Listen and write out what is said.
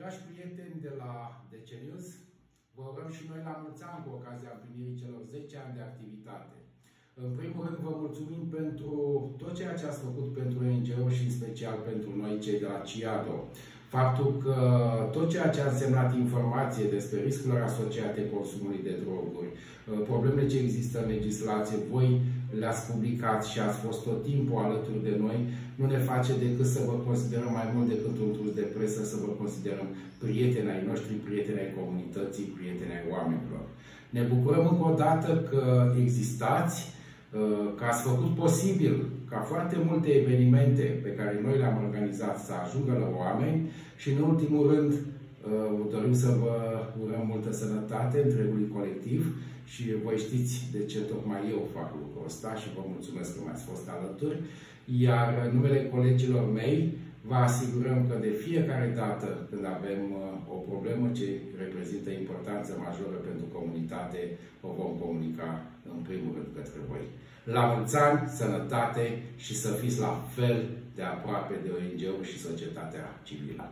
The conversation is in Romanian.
Dragi prieteni de la Decenius, vă urăm și noi la mulți ani cu ocazia împlinirii celor 10 ani de activitate. În primul rând vă mulțumim pentru tot ceea ce ați făcut pentru NGO și în special pentru noi cei de la CIADO. Faptul că tot ceea ce a însemnat informație despre riscurile asociate consumului de droguri, problemele ce există în legislație, voi le-ați publicat și ați fost tot timpul alături de noi, nu ne face decât să vă considerăm mai mult decât un tur de presă, să vă considerăm prieteni ai noștri, prieteni ai comunității, prieteni ai oamenilor. Ne bucurăm încă o dată că existați, uh, că ați făcut posibil ca foarte multe evenimente pe care noi le-am organizat să ajungă la oameni și, în ultimul rând, uh, dorim să vă urăm multă sănătate întregului colectiv și voi știți de ce tocmai eu fac lucrul ăsta și vă mulțumesc că m-ați fost alături. Iar în numele colegilor mei, vă asigurăm că de fiecare dată când avem uh, o problemă ce reprezintă importanță majoră pentru comunitate, o vom comunica în primul rând către voi. La mulți ani, sănătate și să fiți la fel de aproape de ONG-uri și societatea civilă.